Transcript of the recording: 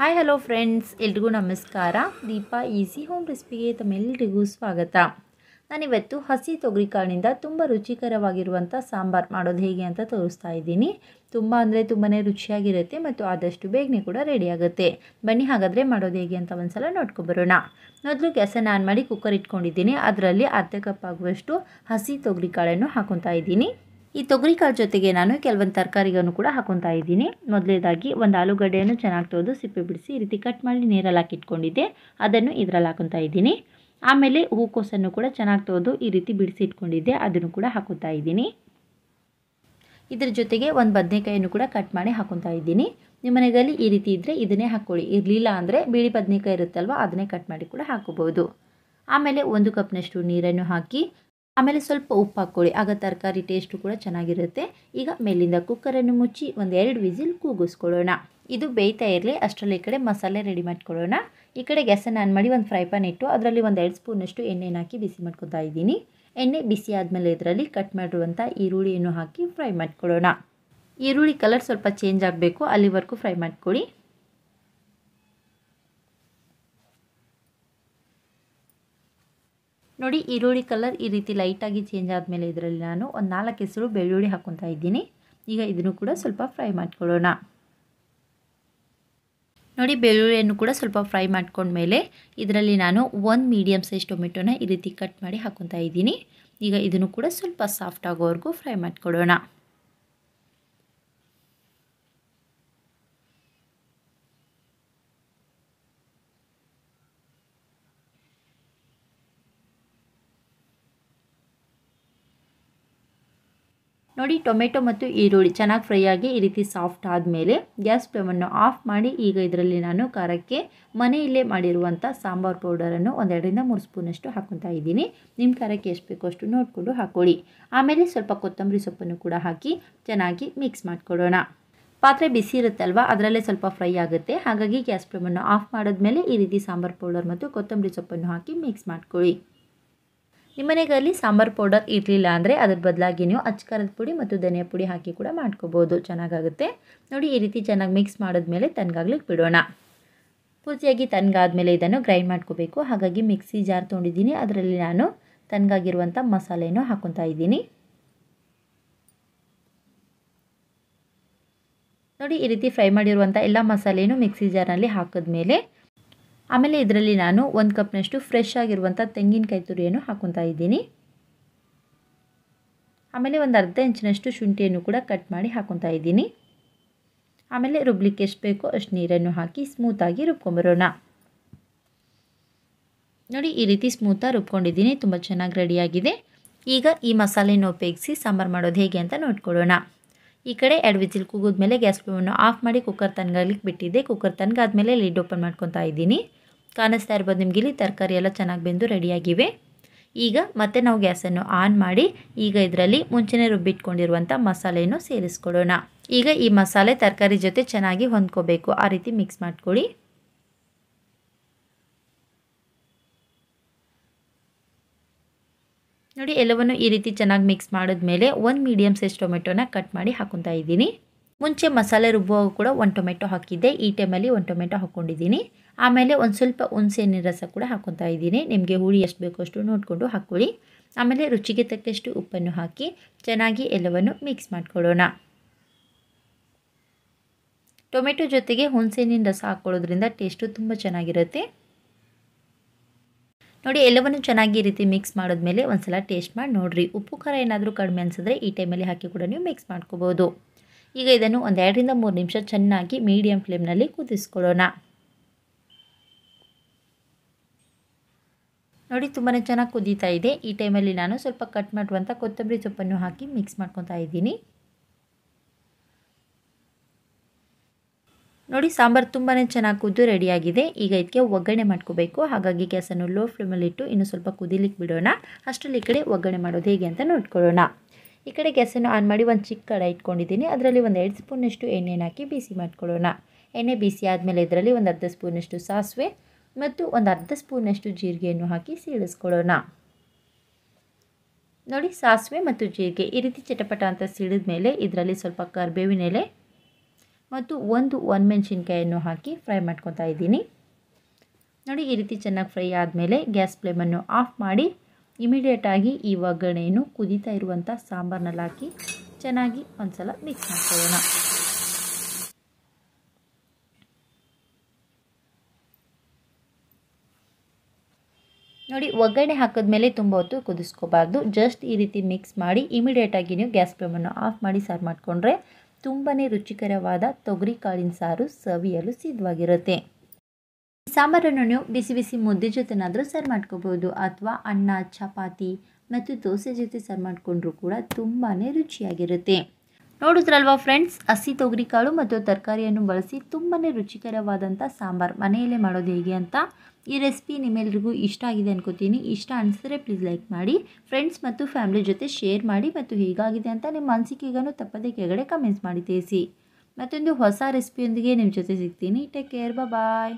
Hi hello friends ಎಲ್ರಿಗೂ ನಮಸ್ಕಾರ. Deepa easy home ರೆಸಿಪಿಗೆ ತಮ್ಮೆಲ್ಲರಿಗೂ ಸ್ವಾಗತ. ನಾನಿವತ್ತು ಹಸಿ ತೊಗರಿಕಾಳಿನಿಂದ ತುಂಬ ರುಚಿಕರವಾಗಿರುವಂಥ ಸಾಂಬಾರು ಮಾಡೋದು ಹೇಗೆ ಅಂತ ತೋರಿಸ್ತಾ ಇದ್ದೀನಿ. ತುಂಬ ಅಂದರೆ ತುಂಬಾ ರುಚಿಯಾಗಿರುತ್ತೆ ಮತ್ತು ಆದಷ್ಟು ಬೇಗನೆ ಕೂಡ ರೆಡಿ ಆಗುತ್ತೆ. ಬನ್ನಿ ಹಾಗಾದರೆ ಮಾಡೋದು ಹೇಗೆ ಅಂತ ಒಂದು ಸಲ ನೋಡ್ಕೊಬರೋಣ ಮೊದಲು ಗ್ಯಾಸನ್ನು ಆನ್ ಮಾಡಿ ಕುಕ್ಕರ್ ಇಟ್ಕೊಂಡಿದ್ದೀನಿ. ಅದರಲ್ಲಿ ಅರ್ಧ ಕಪ್ ಆಗುವಷ್ಟು ಹಸಿ ತೊಗರಿಕಾಳನ್ನು ಹಾಕೊತಾ ಇದ್ದೀನಿ. ಈ ತೊಗರಿಕಾಳು ಜೊತೆಗೆ ನಾನು ಕೆಲವೊಂದು ತರಕಾರಿಗಳನ್ನು ಕೂಡ ಹಾಕೊತಾ ಇದ್ದೀನಿ. ಮೊದಲೇದಾಗಿ ಒಂದು ಆಲೂಗಡ್ಡೆಯನ್ನು ಚೆನ್ನಾಗಿ ತೋದು ಸಿಪ್ಪೆ ಬಿಡಿಸಿ ಈ ರೀತಿ ಕಟ್ ಮಾಡಿ ನೀರಲ್ಲಿ ಹಾಕಿಟ್ಕೊಂಡಿದ್ದೆ ಅದನ್ನು ಇದರಲ್ಲಿ ಹಾಕೊತಾ ಇದ್ದೀನಿ. ಆಮೇಲೆ ಹೂಕೋಸನ್ನು ಕೂಡ ಚೆನ್ನಾಗಿ ತೋದು ಈ ರೀತಿ ಬಿಡಿಸಿ ಇಟ್ಕೊಂಡಿದ್ದೆ. ಅದನ್ನು ಕೂಡ ಹಾಕೋತಾ ಇದ್ದೀನಿ. ಇದರ ಜೊತೆಗೆ ಒಂದು ಬದನೆಕಾಯನ್ನು ಕೂಡ ಕಟ್ ಮಾಡಿ ಹಾಕೊತಾ ಇದ್ದೀನಿ. ನಿಮ್ಮ ಮನೆಯಲ್ಲಿ ಈ ರೀತಿ ಇದ್ದರೆ ಇದನ್ನೇ ಹಾಕ್ಕೊಳ್ಳಿ ಇರಲಿಲ್ಲ ಅಂದರೆ ಬಿಳಿ ಬದನೆಕಾಯಿ ಇರುತ್ತಲ್ವ, ಅದನ್ನೇ ಕಟ್ ಮಾಡಿ ಕೂಡ ಹಾಕೋಬೋದು ಆಮೇಲೆ ಒಂದು ಕಪ್ನಷ್ಟು ನೀರನ್ನು ಹಾಕಿ ಆಮೇಲೆ ಸ್ವಲ್ಪ ಉಪ್ಪು ಹಾಕ್ಕೊಳ್ಳಿ ಆಗ ತರಕಾರಿ ಟೇಸ್ಟು ಕೂಡ ಚೆನ್ನಾಗಿರುತ್ತೆ. ಈಗ ಮೇಲಿಂದ ಕುಕ್ಕರನ್ನು ಮುಚ್ಚಿ ಒಂದು ಎರಡು ವಿಸಿಲ್ ಕೂಗಿಸ್ಕೊಳ್ಳೋಣ. ಇದು ಬೇಯ್ತಾ ಇರಲಿ, ಅಷ್ಟರಲ್ಲಿ ಈ ಕಡೆ ಮಸಾಲೆ ರೆಡಿ ಮಾಡ್ಕೊಳ್ಳೋಣ. ಈ ಕಡೆ ಗ್ಯಾಸನ್ನು ಆನ್ ಮಾಡಿ ಒಂದು ಫ್ರೈ ಪ್ಯಾನ್ ಇಟ್ಟು, ಅದರಲ್ಲಿ ಒಂದು ಎರಡು ಸ್ಪೂನಷ್ಟು ಎಣ್ಣೆನ ಹಾಕಿ ಬಿಸಿ ಮಾಡ್ಕೊತಾ ಇದ್ದೀನಿ. ಎಣ್ಣೆ ಬಿಸಿ ಆದಮೇಲೆ ಇದರಲ್ಲಿ ಕಟ್ ಮಾಡಿರುವಂಥ ಈರುಳ್ಳಿಯನ್ನು ಹಾಕಿ ಫ್ರೈ ಮಾಡ್ಕೊಳ್ಳೋಣ. ಈರುಳ್ಳಿ ಕಲರ್ ಸ್ವಲ್ಪ ಚೇಂಜ್ ಆಗಬೇಕು, ಅಲ್ಲಿವರೆಗೂ ಫ್ರೈ ಮಾಡ್ಕೊಳ್ಳಿ. ನೋಡಿ ಈರುಳ್ಳಿ ಕಲರ್ ಈ ರೀತಿ ಲೈಟಾಗಿ ಚೇಂಜ್ ಆದಮೇಲೆ ಇದರಲ್ಲಿ ನಾನು ಒಂದು ನಾಲ್ಕು ಹೆಸರು ಬೆಳ್ಳುಳ್ಳಿ ಹಾಕ್ಕೊತಾ ಇದ್ದೀನಿ. ಈಗ ಇದನ್ನು ಕೂಡ ಸ್ವಲ್ಪ ಫ್ರೈ ಮಾಡ್ಕೊಳ್ಳೋಣ. ನೋಡಿ ಬೆಳ್ಳುಳ್ಳಿಯನ್ನು ಕೂಡ ಸ್ವಲ್ಪ ಫ್ರೈ ಮಾಡ್ಕೊಂಡ್ಮೇಲೆ ಇದರಲ್ಲಿ ನಾನು ಒಂದು ಮೀಡಿಯಮ್ ಸೈಜ್ ಟೊಮೆಟೊನ ಈ ರೀತಿ ಕಟ್ ಮಾಡಿ ಹಾಕ್ಕೊತಾ ಇದ್ದೀನಿ. ಈಗ ಇದನ್ನು ಕೂಡ ಸ್ವಲ್ಪ ಸಾಫ್ಟ್ ಆಗೋವರೆಗೂ ಫ್ರೈ ಮಾಡ್ಕೊಳ್ಳೋಣ. ನೋಡಿ, ಟೊಮೆಟೊ ಮತ್ತು ಈರುಳ್ಳಿ ಚೆನ್ನಾಗಿ ಫ್ರೈ ಆಗಿ ಈ ರೀತಿ ಸಾಫ್ಟ್ ಆದಮೇಲೆ ಗ್ಯಾಸ್ ಫ್ಲೇಮನ್ನು ಆಫ್ ಮಾಡಿ ಈಗ ಇದರಲ್ಲಿ ನಾನು ಖಾರಕ್ಕೆ ಮನೆಯಲ್ಲೇ ಮಾಡಿರುವಂಥ ಸಾಂಬಾರು ಪೌಡರನ್ನು ಒಂದೆರಡರಿಂದ ಮೂರು ಸ್ಪೂನಷ್ಟು ಹಾಕೊತಾ ಇದ್ದೀನಿ. ನಿಮ್ಮ ಖಾರಕ್ಕೆ ಎಷ್ಟು ಬೇಕೋ ಅಷ್ಟು ನೋಡಿಕೊಂಡು ಹಾಕ್ಕೊಳ್ಳಿ. ಆಮೇಲೆ ಸ್ವಲ್ಪ ಕೊತ್ತಂಬರಿ ಸೊಪ್ಪನ್ನು ಕೂಡ ಹಾಕಿ ಚೆನ್ನಾಗಿ ಮಿಕ್ಸ್ ಮಾಡಿಕೊಡೋಣ ಪಾತ್ರೆ ಬಿಸಿ ಇರುತ್ತಲ್ವ, ಅದರಲ್ಲೇ ಸ್ವಲ್ಪ ಫ್ರೈ ಆಗುತ್ತೆ. ಹಾಗಾಗಿ ಗ್ಯಾಸ್ ಫ್ಲೇಮನ್ನು ಆಫ್ ಮಾಡಿದ್ಮೇಲೆ ಈ ರೀತಿ ಸಾಂಬಾರು ಪೌಡರ್ ಮತ್ತು ಕೊತ್ತಂಬರಿ ಸೊಪ್ಪನ್ನು ಹಾಕಿ ಮಿಕ್ಸ್ ಮಾಡ್ಕೊಳ್ಳಿ. ನಿಮ್ಮನೆಗಲ್ಲಿ ಸಾಂಬಾರು ಪೌಡರ್ ಇರಲಿಲ್ಲ ಅಂದರೆ ಅದ್ರ ಬದಲಾಗಿ ನೀವು ಅಚ್ಕಾರದ ಪುಡಿ ಮತ್ತು ಧನಿಯಾ ಪುಡಿ ಹಾಕಿ ಕೂಡ ಮಾಡ್ಕೋಬೋದು. ಚೆನ್ನಾಗಾಗುತ್ತೆ. ನೋಡಿ, ಈ ರೀತಿ ಚೆನ್ನಾಗಿ ಮಿಕ್ಸ್ ಮಾಡಿದ್ಮೇಲೆ ತನಗಾಗ್ಲಿಕ್ಕೆ ಬಿಡೋಣ. ಪೂರ್ತಿಯಾಗಿ ತನ್ಗಾದ್ಮೇಲೆ ಇದನ್ನು ಗ್ರೈಂಡ್ ಮಾಡ್ಕೋಬೇಕು. ಹಾಗಾಗಿ ಮಿಕ್ಸಿ ಜಾರ್ ತೊಗೊಂಡಿದ್ದೀನಿ. ಅದರಲ್ಲಿ ನಾನು ತನಗಾಗಿರುವಂಥ ಮಸಾಲೆಯನ್ನು ಹಾಕೊತಾ ಇದ್ದೀನಿ. ನೋಡಿ, ಈ ರೀತಿ ಫ್ರೈ ಮಾಡಿರುವಂಥ ಎಲ್ಲ ಮಸಾಲೆಯನ್ನು ಮಿಕ್ಸಿ ಜಾರ್ನಲ್ಲಿ ಹಾಕಿದ್ಮೇಲೆ ಆಮೇಲೆ ಇದರಲ್ಲಿ ನಾನು ಒಂದು ಕಪ್ನಷ್ಟು ಫ್ರೆಶ್ ಆಗಿರುವಂಥ ತೆಂಗಿನಕಾಯಿ ತುರಿಯನ್ನು ಹಾಕೊತಾ ಇದ್ದೀನಿ. ಆಮೇಲೆ ಒಂದು ಅರ್ಧ ಇಂಚಿನಷ್ಟು ಶುಂಠಿಯನ್ನು ಕೂಡ ಕಟ್ ಮಾಡಿ ಹಾಕೊತಾ ಇದ್ದೀನಿ. ಆಮೇಲೆ ರುಬ್ಲಿಕ್ಕೆ ಎಷ್ಟು ಬೇಕೋ ಅಷ್ಟು ನೀರನ್ನು ಹಾಕಿ ಸ್ಮೂತಾಗಿ ರುಬ್ಕೊಂಬರೋಣ. ನೋಡಿ, ಈ ರೀತಿ ಸ್ಮೂತಾಗಿ ರುಬ್ಕೊಂಡಿದ್ದೀನಿ. ತುಂಬ ಚೆನ್ನಾಗಿ ರೆಡಿಯಾಗಿದೆ ಈಗ ಈ ಮಸಾಲೆಯನ್ನು ಉಪಯೋಗಿಸಿ ಸಾಂಬಾರು ಮಾಡೋದು ಹೇಗೆ ಅಂತ ನೋಡ್ಕೊಳ್ಳೋಣ. ಈ ಕಡೆ ಎರಡು ವಿಜಿಲ್ ಕೂಗಿದ್ಮೇಲೆ ಗ್ಯಾಸ್ ಫ್ಲೇಮನ್ನು ಆಫ್ ಮಾಡಿ ಕುಕ್ಕರ್ ತನ್ಗಾಗ್ಲಿಕ್ಕೆ ಬಿಟ್ಟಿದ್ದೆ ಕುಕ್ಕರ್ ತನ್ಗಾದ್ಮೇಲೆ ಲಿಡ್ ಓಪನ್ ಮಾಡ್ಕೊತಾ ಇದ್ದೀನಿ. ಕಾಣಿಸ್ತಾ ಇರ್ಬೋದು ನಿಮಗೆ ಇಲ್ಲಿ ತರಕಾರಿ ಎಲ್ಲ ಚೆನ್ನಾಗಿ ಬೆಂದು ರೆಡಿಯಾಗಿವೆ. ಈಗ ಮತ್ತೆ ನಾವು ಗ್ಯಾಸನ್ನು ಆನ್ ಮಾಡಿ ಈಗ ಇದರಲ್ಲಿ ಮುಂಚೆನೇ ರುಬ್ಬಿಟ್ಕೊಂಡಿರುವಂಥ ಮಸಾಲೆಯನ್ನು ಸೇರಿಸ್ಕೊಡೋಣ ಈಗ ಈ ಮಸಾಲೆ ತರಕಾರಿ ಜೊತೆ ಚೆನ್ನಾಗಿ ಹೊಂದ್ಕೋಬೇಕು. ಆ ರೀತಿ ಮಿಕ್ಸ್ ಮಾಡ್ಕೊಳ್ಳಿ. ನೋಡಿ, ಎಲ್ಲವನ್ನು ಈ ರೀತಿ ಚೆನ್ನಾಗಿ ಮಿಕ್ಸ್ ಮಾಡಿದ್ಮೇಲೆ ಒಂದು ಮೀಡಿಯಮ್ ಸೈಜ್ ಟೊಮೆಟೊನ ಕಟ್ ಮಾಡಿ ಹಾಕೊತಾ ಇದ್ದೀನಿ. ಮುಂಚೆ ಮಸಾಲೆ ರುಬ್ಬುವಾಗ ಕೂಡ ಒಂದು ಟೊಮೆಟೊ ಹಾಕಿದ್ದೆ. ಈ ಟೈಮಲ್ಲಿ ಒಂದು ಟೊಮೆಟೊ ಹಾಕ್ಕೊಂಡಿದ್ದೀನಿ ಆಮೇಲೆ ಒಂದು ಸ್ವಲ್ಪ ಹುಣಸೆಹಣ್ಣಿನ ರಸ ಕೂಡ ಹಾಕೊತಾ ಇದ್ದೀನಿ. ನಿಮಗೆ ಹುಳಿ ಎಷ್ಟು ಬೇಕೋ ಅಷ್ಟು ನೋಡಿಕೊಂಡು ಹಾಕ್ಕೊಳ್ಳಿ ಆಮೇಲೆ ರುಚಿಗೆ ತಕ್ಕಷ್ಟು ಉಪ್ಪನ್ನು ಹಾಕಿ ಚೆನ್ನಾಗಿ ಎಲ್ಲವನ್ನು ಮಿಕ್ಸ್ ಮಾಡ್ಕೊಳ್ಳೋಣ. ಟೊಮೆಟೊ ಜೊತೆಗೆ ಹುಣಸೆಹಣ್ಣಿನ ರಸ ಹಾಕ್ಕೊಳ್ಳೋದ್ರಿಂದ ಟೇಸ್ಟು ತುಂಬ ಚೆನ್ನಾಗಿರುತ್ತೆ. ನೋಡಿ, ಎಲ್ಲವನ್ನು ಚೆನ್ನಾಗಿ ರೀತಿ ಮಿಕ್ಸ್ ಮಾಡಿದ್ಮೇಲೆ ಒಂದ್ಸಲ ಟೇಸ್ಟ್ ಮಾಡಿ ನೋಡಿರಿ. ಉಪ್ಪು, ಖಾರ ಏನಾದರೂ ಕಡಿಮೆ ಅನಿಸಿದ್ರೆ ಈ ಟೈಮಲ್ಲಿ ಹಾಕಿ ಕೂಡ ನೀವು ಮಿಕ್ಸ್ ಮಾಡ್ಕೋಬೋದು. ಈಗ ಇದನ್ನು ಒಂದು ಎರಡರಿಂದ ಮೂರು ನಿಮಿಷ ಚೆನ್ನಾಗಿ ಮೀಡಿಯಮ್ ಫ್ಲೇಮ್ನಲ್ಲಿ ಕುದಿಸ್ಕೊಳ್ಳೋಣ. ನೋಡಿ ತುಂಬಾ ಚೆನ್ನಾಗಿ ಕುದೀತಾ ಇದೆ. ಈ ಟೈಮಲ್ಲಿ ನಾನು ಸ್ವಲ್ಪ ಕಟ್ ಮಾಡುವಂಥ ಕೊತ್ತಂಬರಿ ಸೊಪ್ಪನ್ನು ಹಾಕಿ ಮಿಕ್ಸ್ ಮಾಡ್ಕೊತಾ ಇದ್ದೀನಿ. ನೋಡಿ, ಸಾಂಬಾರು ತುಂಬಾ ಚೆನ್ನಾಗಿ ಕುದ್ದು ರೆಡಿಯಾಗಿದೆ. ಈಗ ಇದಕ್ಕೆ ಒಗ್ಗರಣೆ ಮಾಡ್ಕೋಬೇಕು. ಹಾಗಾಗಿ ಗ್ಯಾಸನ್ನು ಲೋ ಫ್ಲೇಮಲ್ಲಿಟ್ಟು ಇನ್ನು ಸ್ವಲ್ಪ ಕುದಿಲಿಕ್ಕೆ ಬಿಡೋಣ. ಅಷ್ಟರಲ್ಲಿ ಈ ಕಡೆ ಒಗ್ಗರಣೆ ಮಾಡೋದು ಹೇಗೆ ಅಂತ ನೋಡ್ಕೊಳ್ಳೋಣ. ಈ ಕಡೆ ಗ್ಯಾಸನ್ನು ಆನ್ ಮಾಡಿ ಒಂದು ಚಿಕ್ಕ ಕಡೆ ಇಟ್ಕೊಂಡಿದ್ದೀನಿ. ಅದರಲ್ಲಿ ಒಂದು ಎರಡು ಸ್ಪೂನಷ್ಟು ಎಣ್ಣೆನ ಹಾಕಿ ಬಿಸಿ ಮಾಡ್ಕೊಳ್ಳೋಣ. ಎಣ್ಣೆ ಬಿಸಿ ಆದಮೇಲೆ ಇದರಲ್ಲಿ ಒಂದು ಅರ್ಧ ಸ್ಪೂನಷ್ಟು ಸಾಸಿವೆ ಮತ್ತು ಒಂದು ಅರ್ಧ ಸ್ಪೂನಷ್ಟು ಜೀರಿಗೆಯನ್ನು ಹಾಕಿ ಸೀಳಿಸ್ಕೊಳ್ಳೋಣ. ನೋಡಿ, ಸಾಸಿವೆ ಮತ್ತು ಜೀರಿಗೆ ಈ ರೀತಿ ಚಟಪಟ ಅಂತ ಸಿಡಿದ ಮೇಲೆ ಇದರಲ್ಲಿ ಸ್ವಲ್ಪ ಕರಿಬೇವಿನ ಎಲೆ ಮತ್ತು ಒಂದು ಒಣಮೆಣ್ಸಿನ್ಕಾಯನ್ನು ಹಾಕಿ ಫ್ರೈ ಮಾಡ್ಕೊತಾ ಇದ್ದೀನಿ. ನೋಡಿ, ಈ ರೀತಿ ಚೆನ್ನಾಗಿ ಫ್ರೈ ಆದಮೇಲೆ ಗ್ಯಾಸ್ ಫ್ಲೇಮನ್ನು ಆಫ್ ಮಾಡಿ ಇಮಿಡಿಯೇಟಾಗಿ ಈ ಒಗ್ಗರಣೆಯನ್ನು ಕುದೀತಾ ಇರುವಂಥ ಸಾಂಬಾರ್ನಲ್ಲಿ ಹಾಕಿ ಚೆನ್ನಾಗಿ ಒಂದ್ಸಲ ಮಿಕ್ಸ್ ಮಾಡ್ಕೊಳ್ಳೋಣ. ನೋಡಿ, ಒಗ್ಗರಣೆ ಹಾಕಿದ್ಮೇಲೆ ತುಂಬ ಹೊತ್ತು ಕುದಿಸ್ಕೋಬಾರ್ದು. ಜಸ್ಟ್ ಈ ರೀತಿ ಮಿಕ್ಸ್ ಮಾಡಿ ಇಮಿಡಿಯೇಟಾಗಿ ನೀವು ಗ್ಯಾಸ್ ಫ್ಲೇಮನ್ನು ಆಫ್ ಮಾಡಿ ಸರ್ವ್ ಮಾಡಿಕೊಂಡ್ರೆ ತುಂಬಾ ರುಚಿಕರವಾದ ತೊಗರಿ ಕಾಳಿನ ಸಾರು ಸವಿಯಲು ಸಿದ್ಧವಾಗಿರುತ್ತೆ. ಸಾಂಬಾರನ್ನು ನೀವು ಬಿಸಿ ಬಿಸಿ ಮುದ್ದೆ ಜೊತೆನಾದರೂ ಸರ್ವ್ ಮಾಡ್ಕೋಬೋದು. ಅಥವಾ ಅನ್ನ, ಚಪಾತಿ ಮತ್ತು ದೋಸೆ ಜೊತೆ ಸರ್ವ್ ಮಾಡಿಕೊಂಡ್ರೂ ಕೂಡ ತುಂಬಾ ರುಚಿಯಾಗಿರುತ್ತೆ. ನೋಡಿದ್ರಲ್ವಾ ಫ್ರೆಂಡ್ಸ್ ಹಸಿ ತೊಗರಿಕಾಳು ಮತ್ತು ತರಕಾರಿಯನ್ನು ಬಳಸಿ ತುಂಬಾ ರುಚಿಕರವಾದಂಥ ಸಾಂಬಾರು. ಮನೆಯಲ್ಲೇ ಮಾಡೋದು ಹೇಗೆ ಅಂತ ಈ ರೆಸಿಪಿ ನಿಮ್ಮೆಲ್ರಿಗೂ ಇಷ್ಟ ಆಗಿದೆ ಅನ್ಕೋತೀನಿ. ಇಷ್ಟ ಅನಿಸಿದ್ರೆ ಪ್ಲೀಸ್ ಲೈಕ್ ಮಾಡಿ ಫ್ರೆಂಡ್ಸ್ ಮತ್ತು ಫ್ಯಾಮಿಲಿ ಜೊತೆ ಶೇರ್ ಮಾಡಿ ಮತ್ತು ಹೇಗಾಗಿದೆ ಅಂತ ನಿಮ್ಮ ಅನಿಸಿಕೆಗೂ ತಪ್ಪದೇ ಕೆಳಗಡೆ ಕಮೆಂಟ್ಸ್ ಮಾಡಿ ತಿಳಿಸಿ. ಮತ್ತೊಂದು ಹೊಸ ರೆಸಿಪಿಯೊಂದಿಗೆ ನಿಮ್ಮ ಜೊತೆ ಸಿಗ್ತೀನಿ. Take care bye